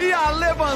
e a levantar